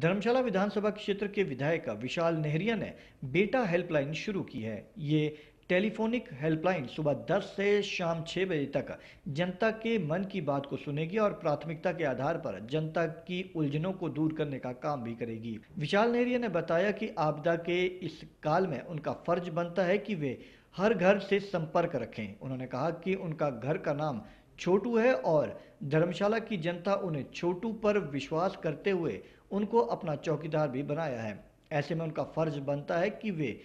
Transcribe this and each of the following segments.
धर्मशाला विधानसभा क्षेत्र के विधायक विशाल नेहरिया ने बेटा हेल्पलाइन शुरू की है। ये टेलीफोनिक हेल्पलाइन सुबह 10 से शाम 6 बजे तक जनता के मन की बात को सुनेगी और प्राथमिकता के आधार पर जनता की उलझनों को दूर करने का काम भी करेगी। विशाल नेहरिया ने बताया कि आपदा के इस काल में उनका फ़र्ज़ बनता है कि वे हर घर से संपर्क रखें। उन्होंने कहा कि उनका घर का नाम छोटू है और धर्मशाला की जनता उन्हें छोटू पर विश्वास करते हुए उनको अपना चौकीदार भी बनाया है। ऐसे में उनका फ़र्ज़ बनता है कि वे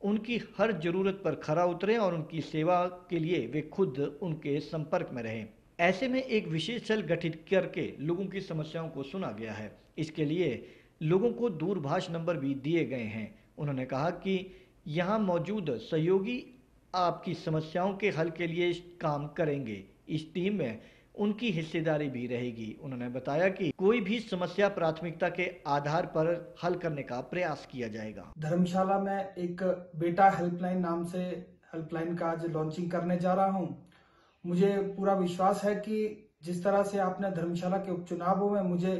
उनकी हर ज़रूरत पर खरा उतरें और उनकी सेवा के लिए वे खुद उनके संपर्क में रहें। ऐसे में एक विशेष सेल गठित करके लोगों की समस्याओं को सुना गया है। इसके लिए लोगों को दूरभाष नंबर भी दिए गए हैं। उन्होंने कहा कि यहाँ मौजूद सहयोगी आपकी समस्याओं के हल के लिए काम करेंगे। इस टीम में उनकी हिस्सेदारी भी रहेगी। उन्होंने बताया कि कोई भी समस्या प्राथमिकता के आधार पर हल करने का प्रयास किया जाएगा। धर्मशाला में एक बेटा हेल्पलाइन नाम से हेल्पलाइन का आज लॉन्चिंग करने जा रहा हूँ। मुझे पूरा विश्वास है कि जिस तरह से आपने धर्मशाला के उपचुनावों में मुझे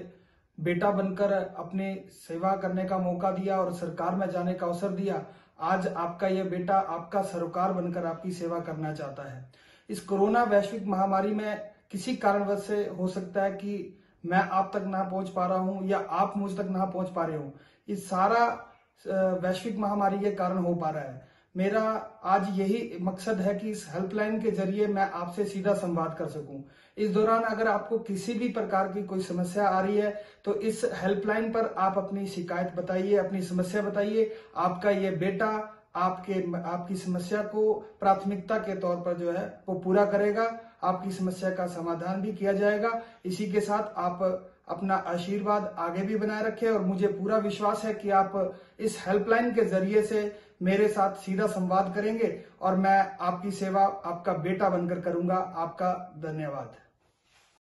बेटा बनकर अपनी सेवा करने का मौका दिया और सरकार में जाने का अवसर दिया आज आपका यह बेटा आपका सरोकार बनकर आपकी सेवा करना चाहता है। इस कोरोना वैश्विक महामारी में किसी कारणवश से हो सकता है कि मैं आप तक ना पहुँच पा रहा हूँ या आप मुझ तक ना पहुँच पा रहे हो। इस सारा वैश्विक महामारी के कारण हो पा रहा है। मेरा आज यही मकसद है कि इस हेल्पलाइन के ज़रिए मैं आपसे सीधा संवाद कर सकूँ। इस दौरान अगर आपको किसी भी प्रकार की कोई समस्या आ रही है तो इस हेल्पलाइन पर आप अपनी शिकायत बताइए, अपनी समस्या बताइए। आपका ये बेटा आपके, आपकी समस्या को प्राथमिकता के तौर पर जो है, वो पूरा करेगा। आपकी समस्या का समाधान भी किया जाएगा। इसी के साथ आप अपना आशीर्वाद आगे भी बनाए रखें और मुझे पूरा विश्वास है कि आप इस हेल्पलाइन के ज़रिए से मेरे साथ सीधा संवाद करेंगे और मैं आपकी सेवा आपका बेटा बनकर करूँगा। आपका धन्यवाद।